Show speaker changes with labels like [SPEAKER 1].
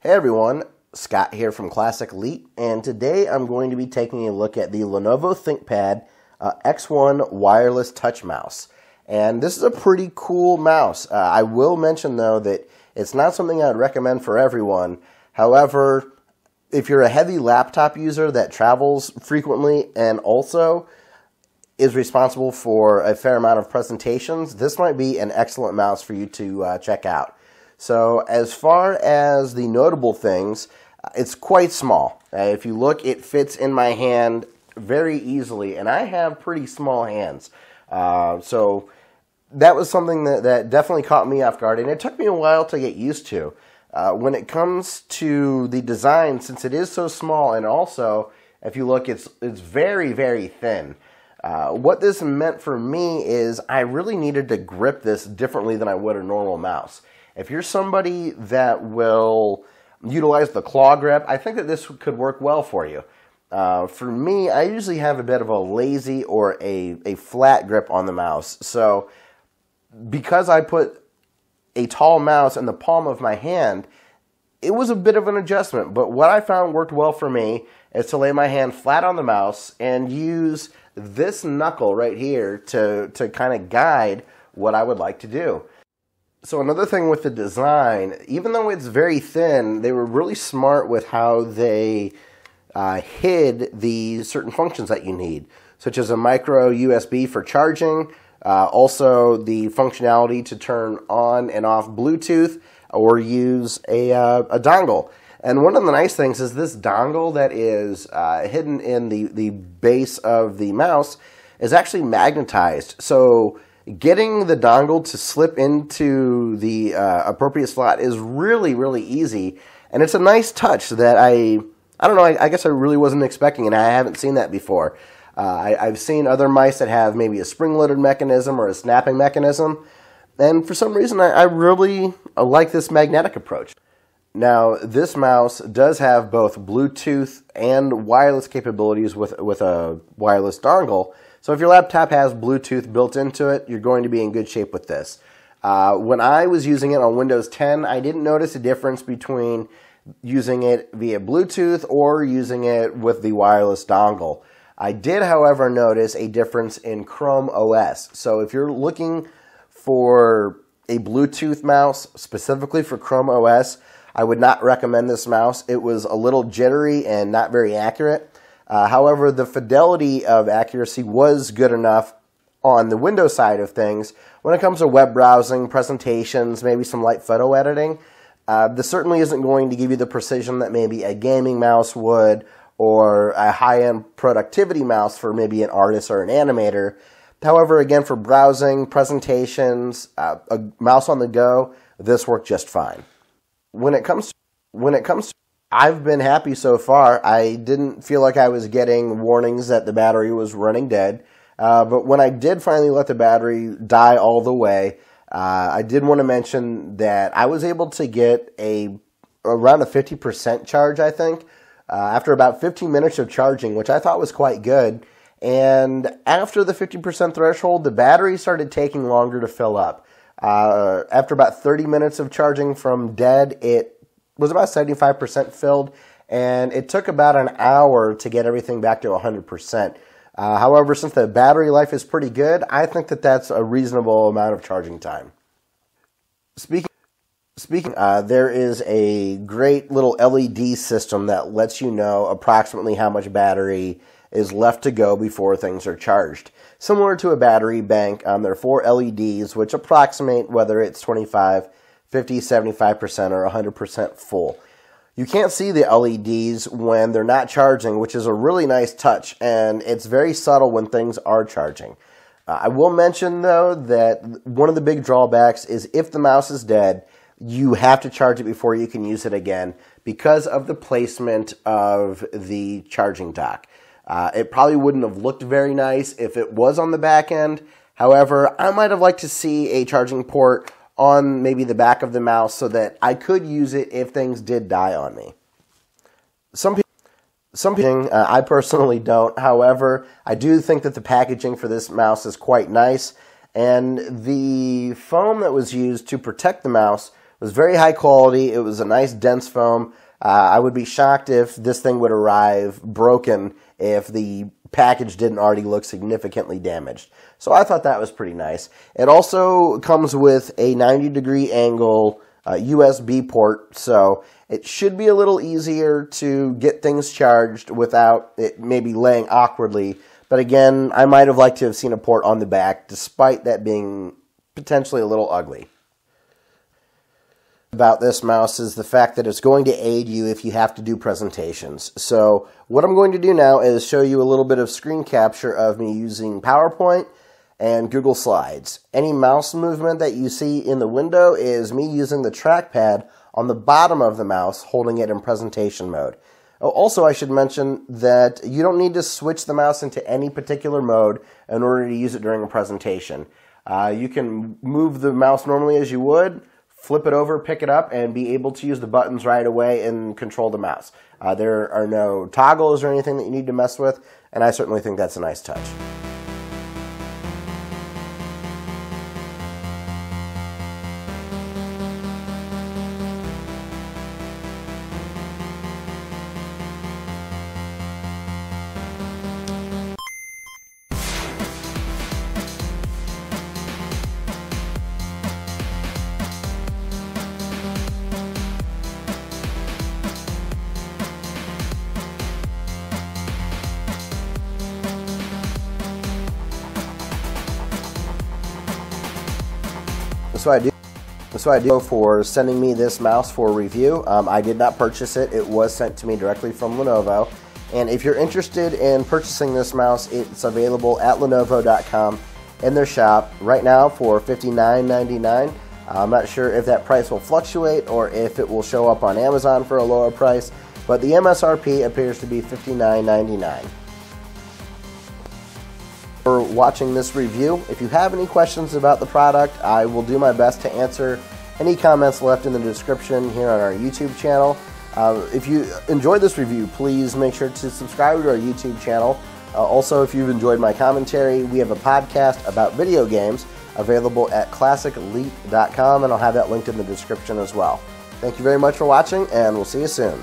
[SPEAKER 1] Hey everyone, Scott here from Classic Elite, and today I'm going to be taking a look at the Lenovo ThinkPad uh, X1 wireless touch mouse. And this is a pretty cool mouse. Uh, I will mention though that it's not something I'd recommend for everyone. However, if you're a heavy laptop user that travels frequently and also is responsible for a fair amount of presentations, this might be an excellent mouse for you to uh, check out. So, as far as the notable things, uh, it's quite small. Uh, if you look, it fits in my hand very easily, and I have pretty small hands. Uh, so, that was something that, that definitely caught me off guard, and it took me a while to get used to. Uh, when it comes to the design, since it is so small, and also, if you look, it's, it's very, very thin. Uh, what this meant for me is I really needed to grip this differently than I would a normal mouse. If you're somebody that will utilize the claw grip, I think that this could work well for you. Uh, for me, I usually have a bit of a lazy or a, a flat grip on the mouse. So, because I put a tall mouse in the palm of my hand, it was a bit of an adjustment. But what I found worked well for me is to lay my hand flat on the mouse and use this knuckle right here to, to kind of guide what I would like to do. So another thing with the design, even though it's very thin, they were really smart with how they uh, hid the certain functions that you need, such as a micro USB for charging, uh, also the functionality to turn on and off Bluetooth or use a, uh, a dongle. And one of the nice things is this dongle that is uh, hidden in the, the base of the mouse is actually magnetized. So getting the dongle to slip into the uh, appropriate slot is really, really easy. And it's a nice touch that I, I don't know, I, I guess I really wasn't expecting, and I haven't seen that before. Uh, I, have seen other mice that have maybe a spring-loaded mechanism or a snapping mechanism, and for some reason I, I really like this magnetic approach. Now, this mouse does have both Bluetooth and wireless capabilities with, with a wireless dongle, so if your laptop has Bluetooth built into it, you're going to be in good shape with this. Uh, when I was using it on Windows 10, I didn't notice a difference between using it via Bluetooth or using it with the wireless dongle. I did, however, notice a difference in Chrome OS. So if you're looking for a Bluetooth mouse specifically for Chrome OS, I would not recommend this mouse. It was a little jittery and not very accurate. Uh, however, the fidelity of accuracy was good enough on the Windows side of things. When it comes to web browsing, presentations, maybe some light photo editing, uh, this certainly isn't going to give you the precision that maybe a gaming mouse would or a high-end productivity mouse for maybe an artist or an animator. However, again, for browsing, presentations, uh, a mouse on the go, this worked just fine. When it comes to, when it comes to I've been happy so far. I didn't feel like I was getting warnings that the battery was running dead. Uh, but when I did finally let the battery die all the way, uh, I did want to mention that I was able to get a around a 50% charge, I think, uh, after about 15 minutes of charging, which I thought was quite good. And after the 50% threshold, the battery started taking longer to fill up. Uh, after about 30 minutes of charging from dead, it was about 75% filled, and it took about an hour to get everything back to 100%. Uh, however, since the battery life is pretty good, I think that that's a reasonable amount of charging time. Speaking, speaking, uh, there is a great little LED system that lets you know approximately how much battery is left to go before things are charged. Similar to a battery bank, um, there are four LEDs which approximate whether it's 25 50, 75%, or 100% full. You can't see the LEDs when they're not charging, which is a really nice touch, and it's very subtle when things are charging. Uh, I will mention, though, that one of the big drawbacks is if the mouse is dead, you have to charge it before you can use it again because of the placement of the charging dock. Uh, it probably wouldn't have looked very nice if it was on the back end. However, I might have liked to see a charging port on maybe the back of the mouse so that I could use it if things did die on me. Some people, some people, uh, I personally don't. However, I do think that the packaging for this mouse is quite nice, and the foam that was used to protect the mouse was was very high quality. It was a nice dense foam. Uh, I would be shocked if this thing would arrive broken if the package didn't already look significantly damaged. So I thought that was pretty nice. It also comes with a 90 degree angle uh, USB port, so it should be a little easier to get things charged without it maybe laying awkwardly. But again, I might have liked to have seen a port on the back, despite that being potentially a little ugly about this mouse is the fact that it's going to aid you if you have to do presentations. So what I'm going to do now is show you a little bit of screen capture of me using PowerPoint and Google Slides. Any mouse movement that you see in the window is me using the trackpad on the bottom of the mouse, holding it in presentation mode. Oh, also, I should mention that you don't need to switch the mouse into any particular mode in order to use it during a presentation. Uh, you can move the mouse normally as you would, flip it over, pick it up, and be able to use the buttons right away and control the mouse. Uh, there are no toggles or anything that you need to mess with, and I certainly think that's a nice touch. So I do. So I do for sending me this mouse for review. Um, I did not purchase it. It was sent to me directly from Lenovo. And if you're interested in purchasing this mouse, it's available at Lenovo.com in their shop right now for $59.99. I'm not sure if that price will fluctuate or if it will show up on Amazon for a lower price, but the MSRP appears to be $59.99 for watching this review. If you have any questions about the product, I will do my best to answer any comments left in the description here on our YouTube channel. Uh, if you enjoyed this review, please make sure to subscribe to our YouTube channel. Uh, also, if you've enjoyed my commentary, we have a podcast about video games available at classicl337.com, and I'll have that linked in the description as well. Thank you very much for watching, and we'll see you soon.